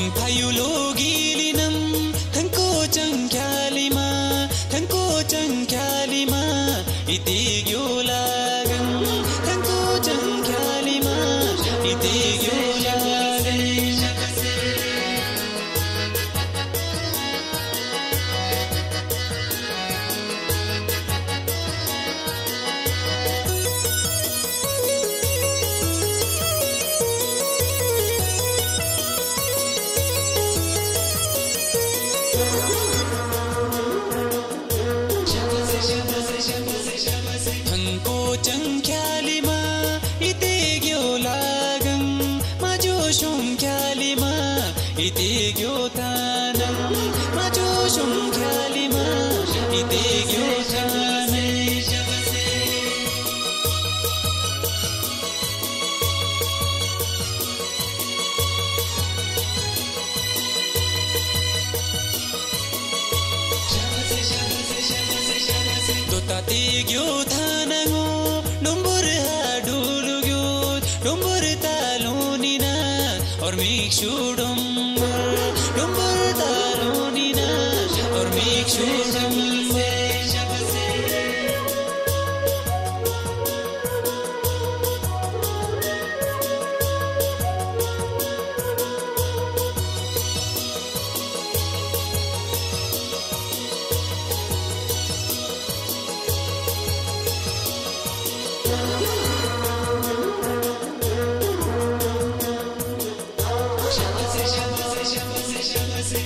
भाइयों लोगी ಕಿತಿಗ್ಯೋ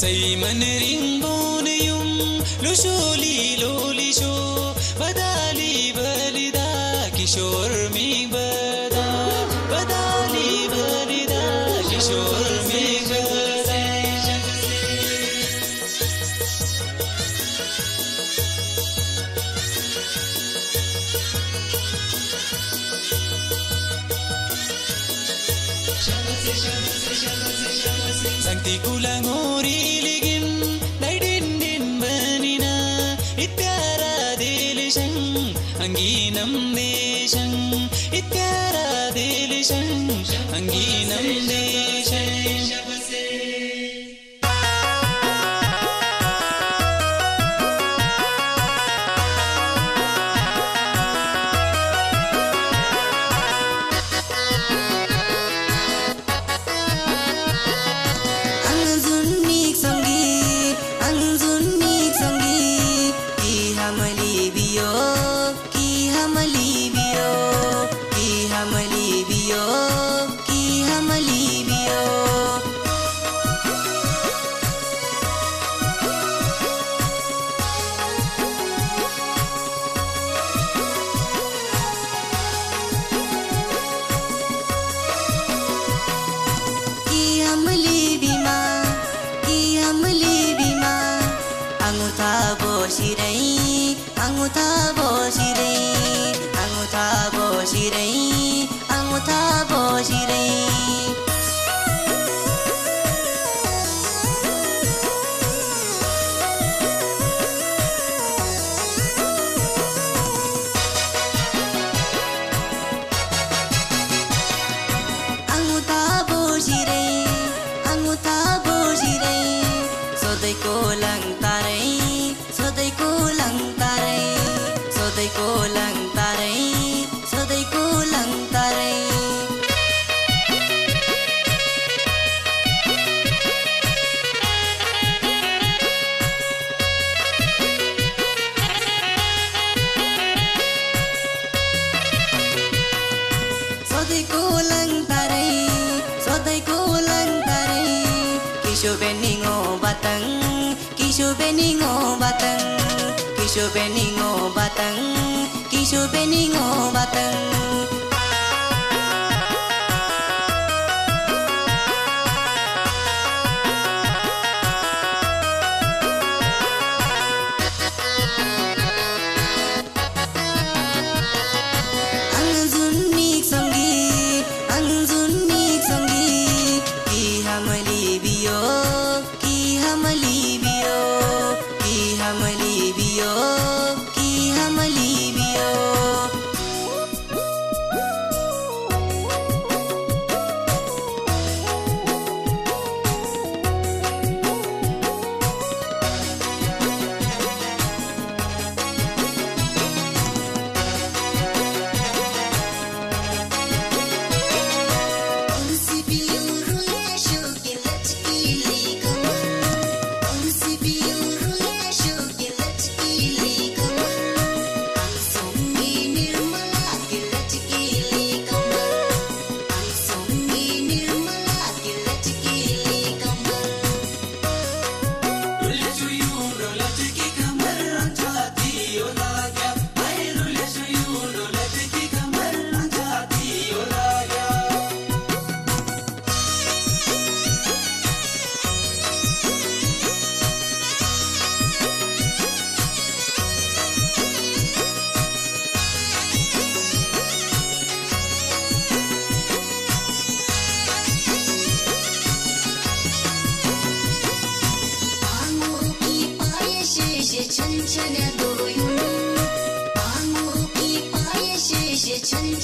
സൈമൻ റിംഗോനയും ലുഷോലി ലോലിഷോ ृशम् अङ्गीनं देश। mutabor Kisho beningo batang, kisho beningo batang, kisho beningo batang, kisho beningo batang.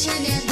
жене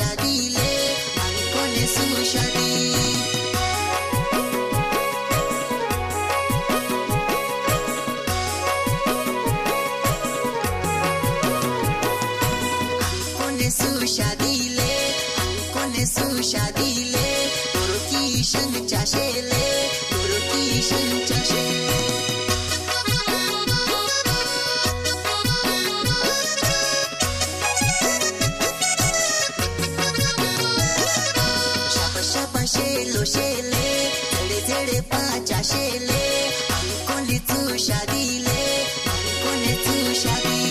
angkone ankole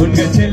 ভুল গেছে